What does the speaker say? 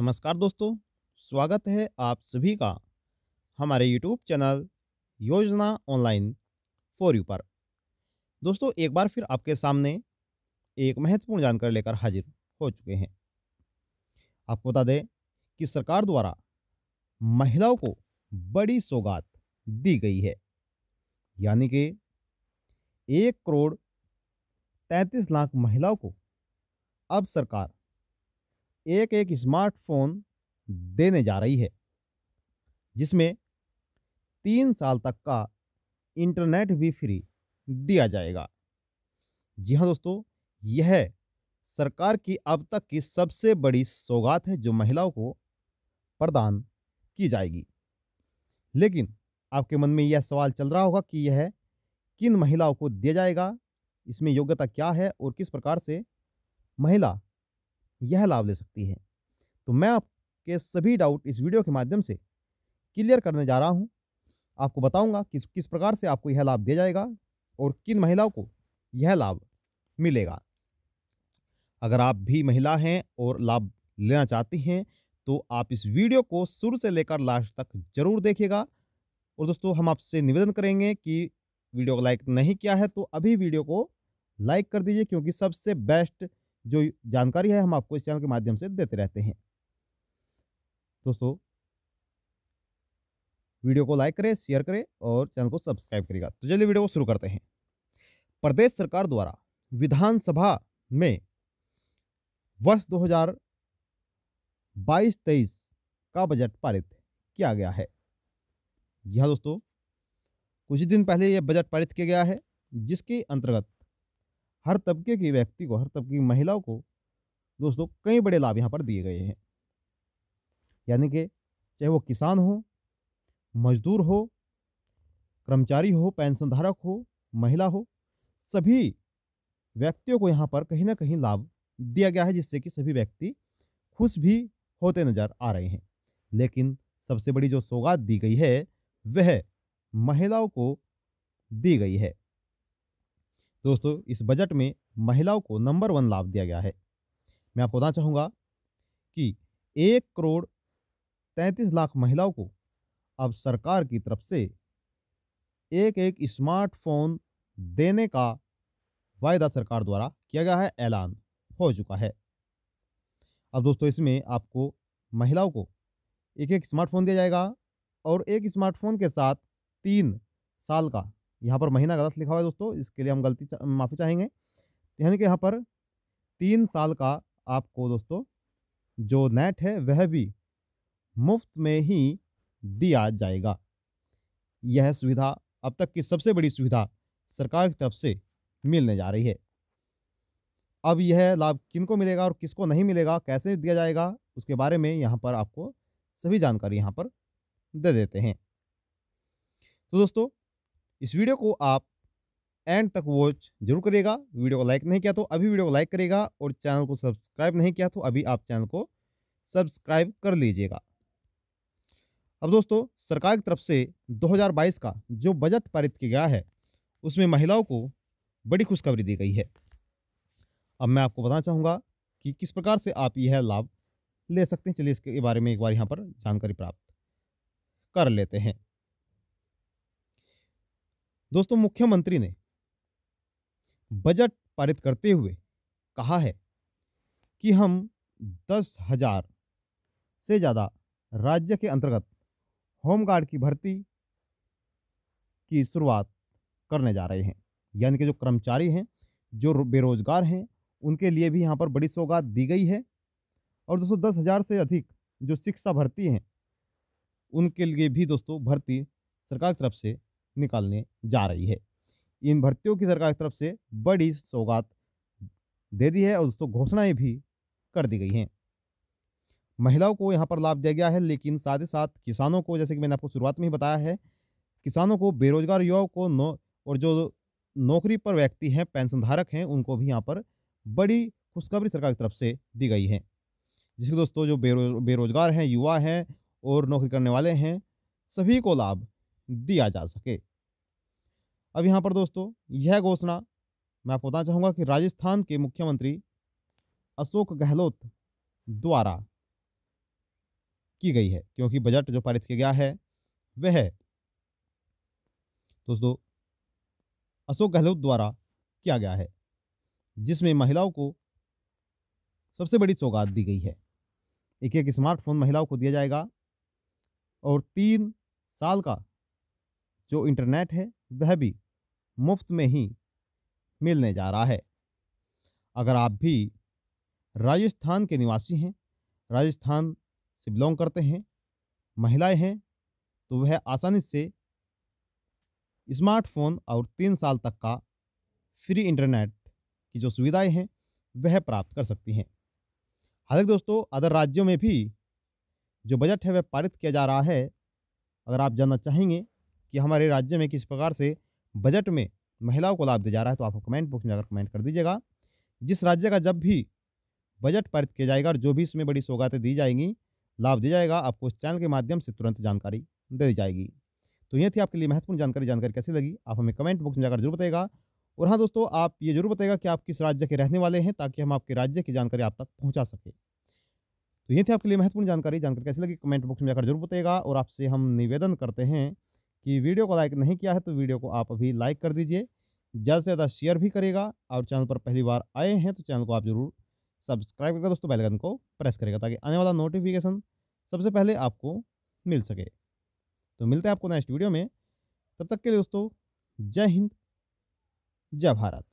नमस्कार दोस्तों, स्वागत है आप सभी का हमारे YouTube channel Yojana online for you पर। दोस्तों, एक बार फिर आपके सामने एक महत्वपूर्ण जानकारी लेकर हाजिर हो चुके हैं। आपको बता दें कि सरकार द्वारा महिलाओं को बड़ी सौगात दी गई है। यानी कि एक करोड़ तैंतीस लाख महिलाओं को अब सरकार एक एक स्मार्टफ़ोन देने जा रही है, जिसमें तीन साल तक का इंटरनेट भी फ्री दिया जाएगा। जी हाँ दोस्तों, यह सरकार की अब तक की सबसे बड़ी सौगात है जो महिलाओं को प्रदान की जाएगी। लेकिन आपके मन में यह सवाल चल रहा होगा कि यह किन महिलाओं को दिया जाएगा? इसमें योग्यता क्या है और किस प्रकार से महिला यह लाभ ले सकती है। तो मैं आपके सभी डाउट इस वीडियो के माध्यम से क्लियर करने जा रहा हूँ। आपको बताऊँगा किस किस प्रकार से आपको यह लाभ दिया जाएगा और किन महिलाओं को यह लाभ मिलेगा। अगर आप भी महिला हैं और लाभ लेना चाहती हैं तो आप इस वीडियो को शुरू से लेकर लास्ट तक ज़रूर देखिएगा। और दोस्तों, हम आपसे निवेदन करेंगे कि वीडियो को लाइक नहीं किया है तो अभी वीडियो को लाइक कर दीजिए, क्योंकि सबसे बेस्ट जो जानकारी है हम आपको इस चैनल के माध्यम से देते रहते हैं। दोस्तों, वीडियो को लाइक करें, शेयर करें और चैनल को सब्सक्राइब करेगा तो चलिए वीडियो को शुरू करते हैं। प्रदेश सरकार द्वारा विधानसभा में वर्ष 2022-23 का बजट पारित किया गया है। जी हाँ दोस्तों, कुछ दिन पहले यह बजट पारित किया गया है, जिसके अंतर्गत हर तबके की व्यक्ति को, हर तबके की महिलाओं को दोस्तों कई बड़े लाभ यहाँ पर दिए गए हैं। यानी कि चाहे वो किसान हो, मजदूर हो, कर्मचारी हो, पेंशन धारक हो, महिला हो, सभी व्यक्तियों को यहाँ पर कहीं ना कहीं लाभ दिया गया है, जिससे कि सभी व्यक्ति खुश भी होते नज़र आ रहे हैं। लेकिन सबसे बड़ी जो सौगात दी गई है, वह महिलाओं को दी गई है। दोस्तों, इस बजट में महिलाओं को नंबर वन लाभ दिया गया है। मैं आपको बताना चाहूँगा कि एक करोड़ तैंतीस लाख महिलाओं को अब सरकार की तरफ़ से एक एक स्मार्टफ़ोन देने का वायदा सरकार द्वारा किया गया है, ऐलान हो चुका है। अब दोस्तों, इसमें आपको महिलाओं को एक एक स्मार्टफ़ोन दिया जाएगा और एक स्मार्टफ़ोन के साथ तीन साल का यहाँ पर महीना गलत लिखा हुआ है दोस्तों इसके लिए हम गलती चा, माफ़ी चाहेंगे। यानी कि यहाँ पर तीन साल का आपको दोस्तों जो नेट है वह भी मुफ़्त में ही दिया जाएगा। यह सुविधा अब तक की सबसे बड़ी सुविधा सरकार की तरफ़ से मिलने जा रही है। अब यह लाभ किन को मिलेगा और किसको नहीं मिलेगा कैसे दिया जाएगा उसके बारे में यहाँ पर आपको सभी जानकारी यहाँ पर दे देते हैं। तो दोस्तों इस वीडियो को आप एंड तक वॉच ज़रूर करिएगा। वीडियो को लाइक नहीं किया तो अभी वीडियो को लाइक करेगा और चैनल को सब्सक्राइब नहीं किया तो अभी आप चैनल को सब्सक्राइब कर लीजिएगा। अब दोस्तों, सरकार की तरफ़ से 2022 का जो बजट पारित किया गया है, उसमें महिलाओं को बड़ी खुशखबरी दी गई है। अब मैं आपको बताना चाहूँगा कि किस प्रकार से आप यह लाभ ले सकते हैं। चलिए इसके बारे में एक बार यहाँ पर जानकारी प्राप्त कर लेते हैं। दोस्तों, मुख्यमंत्री ने बजट पारित करते हुए कहा है कि हम दस हज़ार से ज़्यादा राज्य के अंतर्गत होमगार्ड की भर्ती की शुरुआत करने जा रहे हैं। यानी कि जो कर्मचारी हैं, जो बेरोजगार हैं, उनके लिए भी यहाँ पर बड़ी सौगात दी गई है। और दोस्तों, दस हज़ार से अधिक जो शिक्षा भर्ती हैं, उनके लिए भी दोस्तों, भर्ती सरकार की तरफ़ से निकालने जा रही है। इन भर्तियों की सरकार की तरफ़ से बड़ी सौगात दे दी है और दोस्तों घोषणाएँ भी कर दी गई हैं। महिलाओं को यहाँ पर लाभ दिया गया है, लेकिन साथ ही साथ किसानों को, जैसे कि मैंने आपको शुरुआत में ही बताया है, किसानों को, बेरोजगार युवाओं को नो, और जो नौकरी पर व्यक्ति हैं पेंशन धारक हैं, उनको भी यहाँ पर बड़ी खुशखबरी सरकार की तरफ़ से दी गई है। जिसके दोस्तों जो बेरो, बेरोजगार हैं, युवा हैं और नौकरी करने वाले हैं, सभी को लाभ दिया जा सके। अब यहाँ पर दोस्तों, यह घोषणा मैं आपको बताना चाहूँगा कि राजस्थान के मुख्यमंत्री अशोक गहलोत द्वारा की गई है, क्योंकि बजट जो पारित किया गया है, वह दोस्तों अशोक गहलोत द्वारा किया गया है, जिसमें महिलाओं को सबसे बड़ी सौगात दी गई है। एक एक स्मार्टफ़ोन महिलाओं को दिया जाएगा और तीन साल का जो इंटरनेट है, वह भी मुफ़्त में ही मिलने जा रहा है। अगर आप भी राजस्थान के निवासी हैं, राजस्थान से बिलोंग करते हैं, महिलाएँ हैं तो वह आसानी से स्मार्टफ़ोन और तीन साल तक का फ्री इंटरनेट की जो सुविधाएँ हैं, वह प्राप्त कर सकती हैं। हालाँकि दोस्तों, अदर राज्यों में भी जो बजट है, वह पारित किया जा रहा है। अगर आप जानना चाहेंगे कि हमारे राज्य में किस प्रकार से बजट में महिलाओं को लाभ दिया जा रहा है तो आप कमेंट बॉक्स में जाकर कमेंट कर दीजिएगा। जिस राज्य का जब भी बजट पारित किया जाएगा और जो भी इसमें बड़ी सौगातें दी जाएँगी, लाभ दिया जाएगा, आपको इस चैनल के माध्यम से तुरंत जानकारी दे दी जाएगी। तो ये थी आपके लिए महत्वपूर्ण जानकारी जानकारी कैसी लगी, आप हमें कमेंट बॉक्स में जाकर ज़रूर बताएगा और हाँ दोस्तों, आप ये ज़रूर बताएगा कि आप किस राज्य के रहने वाले हैं, ताकि हम आपके राज्य की जानकारी आप तक पहुँचा सकें। तो ये थी आपके लिए महत्वपूर्ण जानकारी जानकारी कैसी लगी कमेंट बॉक्स में जाकर ज़रूर बताएगा और आपसे हम निवेदन करते हैं कि वीडियो को लाइक नहीं किया है तो वीडियो को आप अभी लाइक कर दीजिए। ज़्यादा से ज़्यादा शेयर भी करेगा और चैनल पर पहली बार आए हैं तो चैनल को आप ज़रूर सब्सक्राइब करके दोस्तों, बेल आइकन को प्रेस करेगा ताकि आने वाला नोटिफिकेशन सबसे पहले आपको मिल सके। तो मिलते हैं आपको नेक्स्ट वीडियो में। तब तक के लिए दोस्तों, जय हिंद, जय भारत।